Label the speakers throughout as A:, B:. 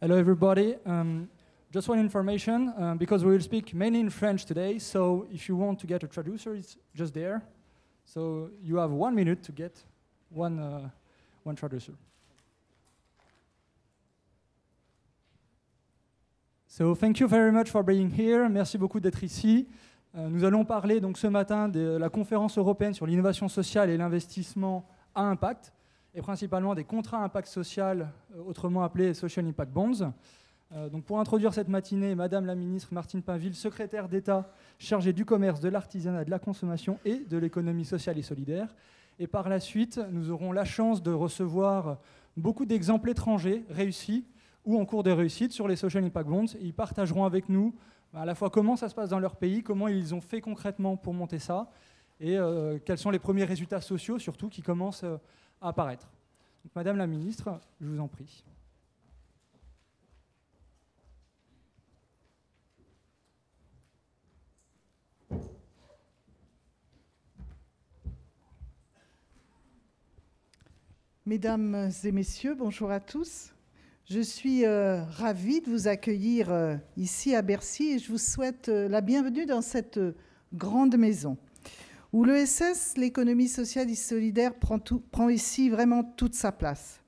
A: Hello, everybody. Um, just one information, um, because we will speak mainly in French today, so if you want to get a traducer, it's just there. So you have one minute to get one, uh. So thank you very much for being here. Merci beaucoup d'être ici. Euh, nous allons parler donc ce matin de la conférence européenne sur l'innovation sociale et l'investissement à impact, et principalement des contrats à impact social, euh, autrement appelés Social Impact Bonds. Euh, donc pour introduire cette matinée, Madame la ministre Martine Pinville, secrétaire d'État chargée du commerce, de l'artisanat, de la consommation et de l'économie sociale et solidaire. Et par la suite, nous aurons la chance de recevoir beaucoup d'exemples étrangers réussis ou en cours de réussite sur les Social Impact Bonds. ils partageront avec nous à la fois comment ça se passe dans leur pays, comment ils ont fait concrètement pour monter ça, et euh, quels sont les premiers résultats sociaux surtout qui commencent euh, à apparaître? Madame la ministre, je vous en prie.
B: Mesdames et messieurs, bonjour à tous. Je suis euh, ravie de vous accueillir ici à Bercy et je vous souhaite la bienvenue dans cette grande maison où l'ESS, l'économie sociale et solidaire, prend, ici vraiment toute sa place.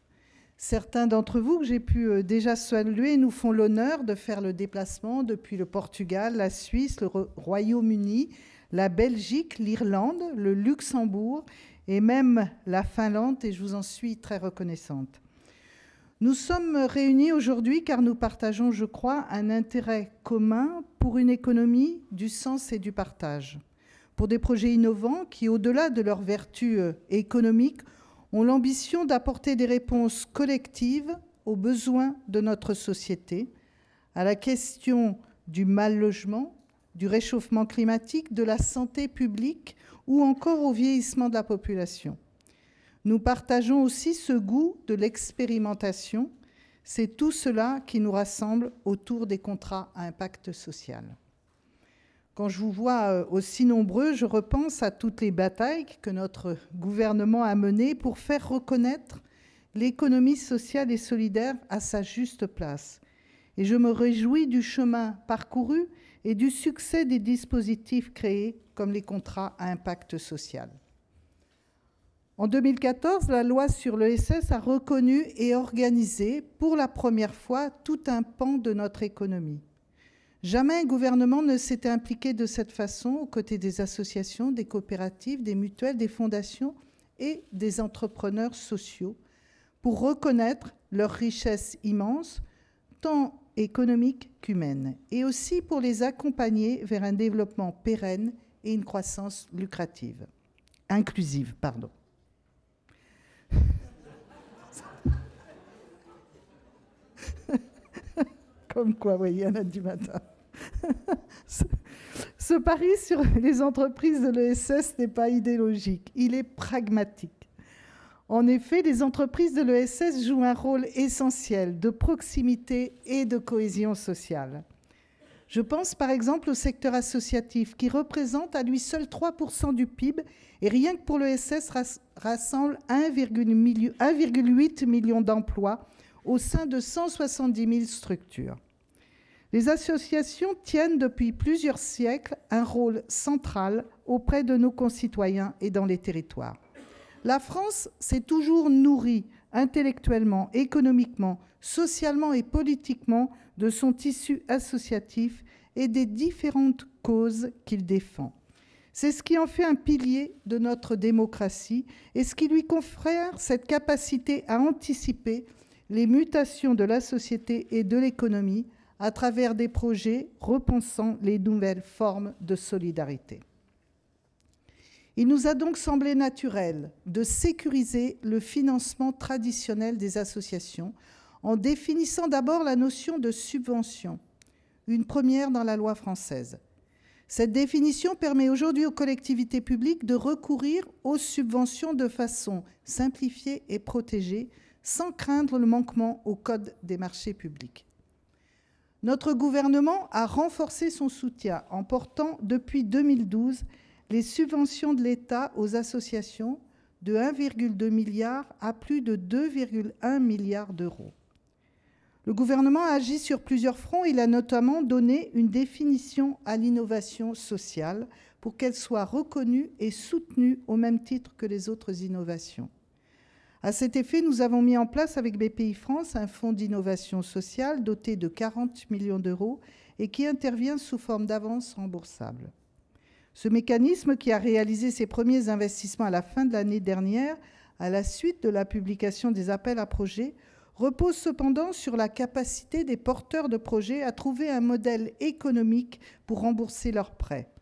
B: Certains d'entre vous que j'ai pu déjà saluer nous font l'honneur de faire le déplacement depuis le Portugal, la Suisse, le Royaume-Uni, la Belgique, l'Irlande, le Luxembourg et même la Finlande et je vous en suis très reconnaissante. Nous sommes réunis aujourd'hui car nous partageons, je crois, un intérêt commun pour une économie du sens et du partage, pour des projets innovants qui, au-delà de leurs vertus euh, économiques, ont l'ambition d'apporter des réponses collectives aux besoins de notre société, à la question du mal logement, du réchauffement climatique, de la santé publique ou encore au vieillissement de la population. Nous partageons aussi ce goût de l'expérimentation. C'est tout cela qui nous rassemble autour des contrats à impact social. Quand je vous vois euh, aussi nombreux, je repense à toutes les batailles que notre gouvernement a menées pour faire reconnaître l'économie sociale et solidaire à sa juste place. Et je me réjouis du chemin parcouru et du succès des dispositifs créés comme les contrats à impact social. En 2014, la loi sur l'ESS a reconnu et organisé pour la première fois tout un pan de notre économie. Jamais un gouvernement ne s'était impliqué de cette façon aux côtés des associations, des coopératives, des mutuelles, des fondations et des entrepreneurs sociaux pour reconnaître leur richesse immense, tant économique qu'humaine, et aussi pour les accompagner vers un développement pérenne et une croissance lucrative, inclusive. Pardon. Comme quoi, en a du matin. Ce pari sur les entreprises de l'ESS n'est pas idéologique, il est pragmatique. En effet, les entreprises de l'ESS jouent un rôle essentiel de proximité et de cohésion sociale. Je pense par exemple au secteur associatif qui représente à lui seul 3% du PIB et rien que pour l'ESS rassemble 1,8 million d'emplois au sein de 170 000 structures. Les associations tiennent depuis plusieurs siècles un rôle central auprès de nos concitoyens et dans les territoires. La France s'est toujours nourrie intellectuellement, économiquement, socialement et politiquement de son tissu associatif et des différentes causes qu'il défend. C'est ce qui en fait un pilier de notre démocratie et ce qui lui confère cette capacité à anticiper les mutations de la société et de l'économie à travers des projets repensant les nouvelles formes de solidarité. Il nous a donc semblé naturel de sécuriser le financement traditionnel des associations en définissant d'abord la notion de subvention, une première dans la loi française. Cette définition permet aujourd'hui aux collectivités publiques de recourir aux subventions de façon simplifiée et protégée, sans craindre le manquement au Code des marchés publics. Notre gouvernement a renforcé son soutien en portant depuis 2012 les subventions de l'État aux associations de 1,2 milliard à plus de 2,1 milliards d'euros. Le gouvernement a agi sur plusieurs fronts. Il a notamment donné une définition à l'innovation sociale pour qu'elle soit reconnue et soutenue au même titre que les autres innovations. À cet effet, nous avons mis en place avec BPI France un fonds d'innovation sociale doté de 40 millions d'euros et qui intervient sous forme d'avance remboursable. Ce mécanisme, qui a réalisé ses premiers investissements à la fin de l'année dernière, à la suite de la publication des appels à projets, repose cependant sur la capacité des porteurs de projets à trouver un modèle économique pour rembourser leurs prêts.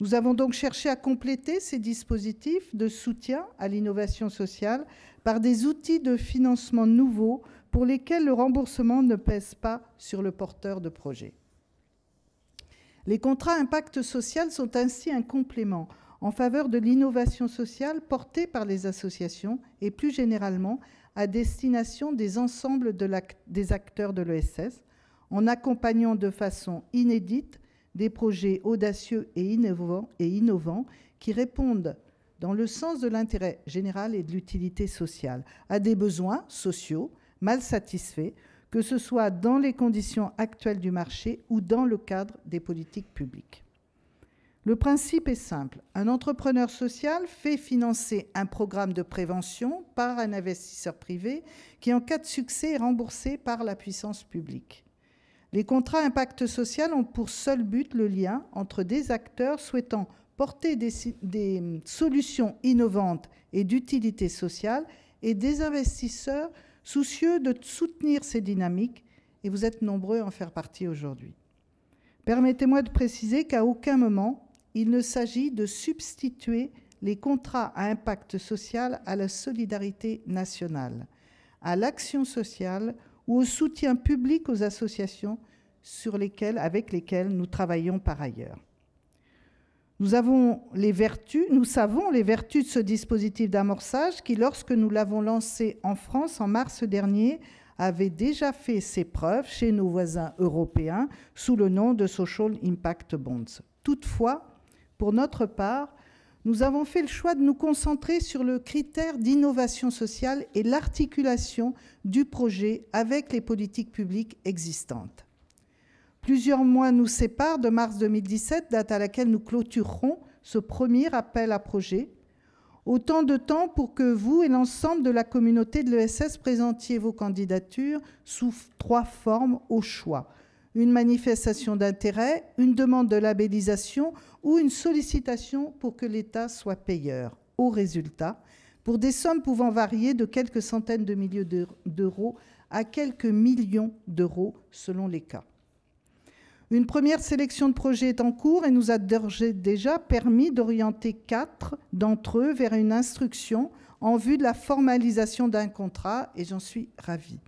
B: Nous avons donc cherché à compléter ces dispositifs de soutien à l'innovation sociale par des outils de financement nouveaux pour lesquels le remboursement ne pèse pas sur le porteur de projet. Les contrats impact social sont ainsi un complément en faveur de l'innovation sociale portée par les associations et plus généralement à destination des ensembles des acteurs de l'ESS, en accompagnant de façon inédite des projets audacieux et innovants, qui répondent dans le sens de l'intérêt général et de l'utilité sociale, à des besoins sociaux mal satisfaits, que ce soit dans les conditions actuelles du marché ou dans le cadre des politiques publiques. Le principe est simple. Un entrepreneur social fait financer un programme de prévention par un investisseur privé qui, en cas de succès, est remboursé par la puissance publique. Les contrats impact social ont pour seul but le lien entre des acteurs souhaitant porter des, des solutions innovantes et d'utilité sociale et des investisseurs soucieux de soutenir ces dynamiques, et vous êtes nombreux à en faire partie aujourd'hui. Permettez-moi de préciser qu'à aucun moment il ne s'agit de substituer les contrats à impact social à la solidarité nationale, à l'action sociale ou au soutien public aux associations sur lesquelles, avec lesquelles nous travaillons par ailleurs. Nous, avons les vertus, nous savons les vertus de ce dispositif d'amorçage qui, lorsque nous l'avons lancé en France en mars dernier, avait déjà fait ses preuves chez nos voisins européens sous le nom de Social Impact Bonds. Toutefois, pour notre part, nous avons fait le choix de nous concentrer sur le critère d'innovation sociale et l'articulation du projet avec les politiques publiques existantes. Plusieurs mois nous séparent de mars 2017, date à laquelle nous clôturerons ce premier appel à projet. Autant de temps pour que vous et l'ensemble de la communauté de l'ESS présentiez vos candidatures sous trois formes au choix. Une manifestation d'intérêt, une demande de labellisation ou une sollicitation pour que l'État soit payeur. Au résultat, pour des sommes pouvant varier de quelques centaines de milliers d'euros à quelques millions d'euros selon les cas. Une première sélection de projets est en cours et nous a déjà permis d'orienter quatre d'entre eux vers une instruction en vue de la formalisation d'un contrat et j'en suis ravie.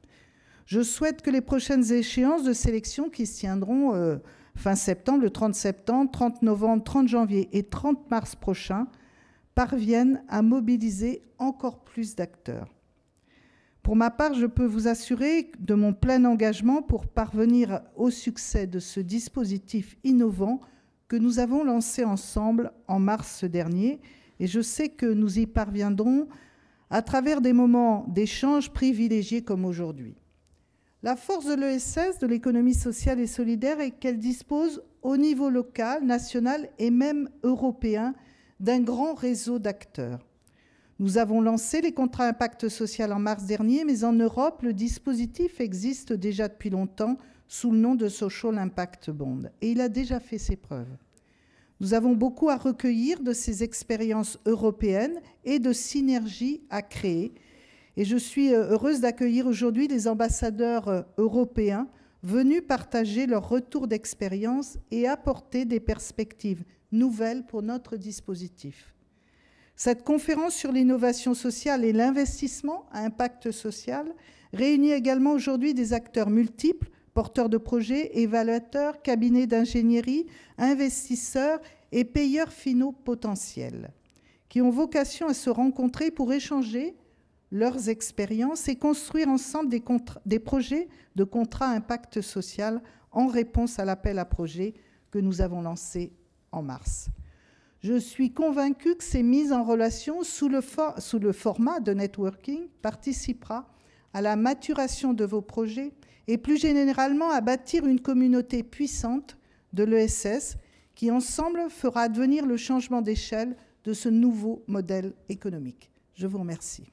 B: Je souhaite que les prochaines échéances de sélection qui se tiendront euh, fin septembre, le 30 septembre, 30 novembre, 30 janvier et 30 mars prochain parviennent à mobiliser encore plus d'acteurs. Pour ma part, je peux vous assurer de mon plein engagement pour parvenir au succès de ce dispositif innovant que nous avons lancé ensemble en mars dernier et je sais que nous y parviendrons à travers des moments d'échange privilégiés comme aujourd'hui. La force de l'ESS, de l'économie sociale et solidaire, est qu'elle dispose au niveau local, national et même européen d'un grand réseau d'acteurs. Nous avons lancé les contrats impact social en mars dernier, mais en Europe, le dispositif existe déjà depuis longtemps sous le nom de Social Impact Bond, et il a déjà fait ses preuves. Nous avons beaucoup à recueillir de ces expériences européennes et de synergies à créer, et je suis euh, heureuse d'accueillir aujourd'hui les ambassadeurs euh, européens venus partager leur retour d'expérience et apporter des perspectives nouvelles pour notre dispositif. Cette conférence sur l'innovation sociale et l'investissement à impact social réunit également aujourd'hui des acteurs multiples, porteurs de projets, évaluateurs, cabinets d'ingénierie, investisseurs et payeurs finaux potentiels, qui ont vocation à se rencontrer pour échanger leurs expériences et construire ensemble des, projets de contrat impact social en réponse à l'appel à projets que nous avons lancé en mars. Je suis convaincue que ces mises en relation sous le, sous le format de networking participera à la maturation de vos projets et plus généralement à bâtir une communauté puissante de l'ESS qui ensemble fera advenir le changement d'échelle de ce nouveau modèle économique. Je vous remercie.